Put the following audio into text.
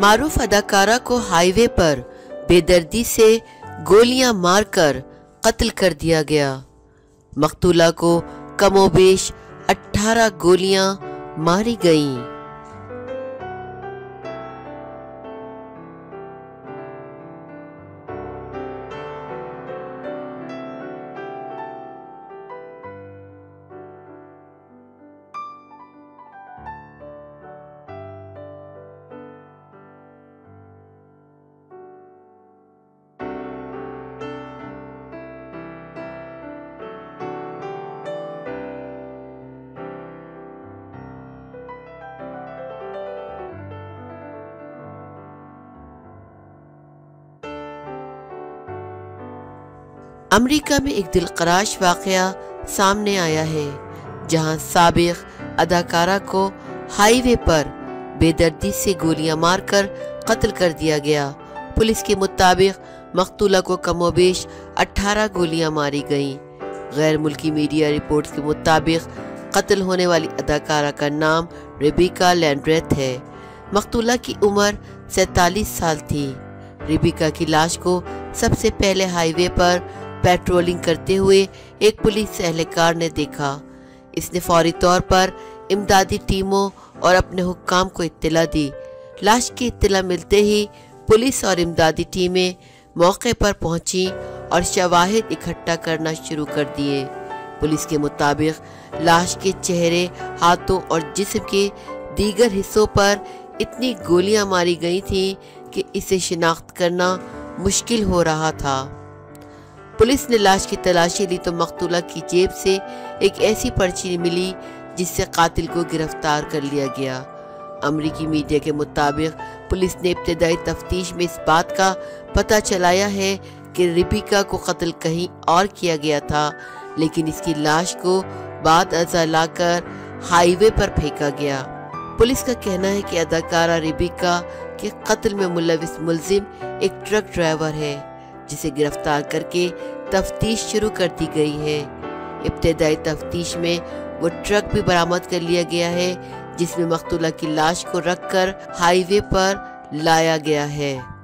मारूफ अदाकारा को हाईवे पर बेदर्दी से गोलियाँ मारकर कत्ल कर दिया गया। मकतूला को कमोबेश 18 गोलियाँ मारी गईं। अमेरिका में एक दिलकराश वाक़ सामने आया है, जहाँ सबक अदाकारा को हाईवे पर बेदर्दी से गोलियाँ मारकर कत्ल कर दिया गया। पुलिस के मुताबिक मकतूला को कमोबेश 18 गोलियाँ मारी गईं। गैर मुल्की मीडिया रिपोर्ट्स के मुताबिक कत्ल होने वाली अदाकारा का नाम रिबिका लैंड्रेथ है। मकतूला की उम्र सैतालीस साल थी। रिबिका की लाश को सबसे पहले हाईवे पर पेट्रोलिंग करते हुए एक पुलिस एहलकार ने देखा। इसने फौरी तौर पर इमदादी टीमों और अपने हुक्काम को इत्तला दी। लाश की इत्तला मिलते ही पुलिस और इमदादी टीमें मौके पर पहुँची और शवाहिद इकट्ठा करना शुरू कर दिए। पुलिस के मुताबिक लाश के चेहरे, हाथों और जिस्म के दीगर हिस्सों पर इतनी गोलियाँ मारी गई थीं कि इसे शिनाख्त करना मुश्किल हो रहा था। पुलिस ने लाश की तलाशी ली तो मकतूला की जेब से एक ऐसी पर्ची मिली, जिससे कातिल को गिरफ़्तार कर लिया गया। अमरीकी मीडिया के मुताबिक, पुलिस ने इब्तदाई तफ्तीश में इस बात का पता चलाया है कि रिबिका को कत्ल कहीं और किया गया था, लेकिन इसकी लाश को बाद अजा लाकर हाईवे पर फेंका गया। पुलिस का कहना है कि अदाकारा रिबिका के कत्ल में मुलविस मुलजिम एक ट्रक ड्राइवर है। जिसे गिरफ़्तार करके तफ्तीश शुरू कर दी गई है। इब्तदाई तफ्तीश में वो ट्रक भी बरामद कर लिया गया है, जिसमें मकतूला की लाश को रखकर हाईवे पर लाया गया है।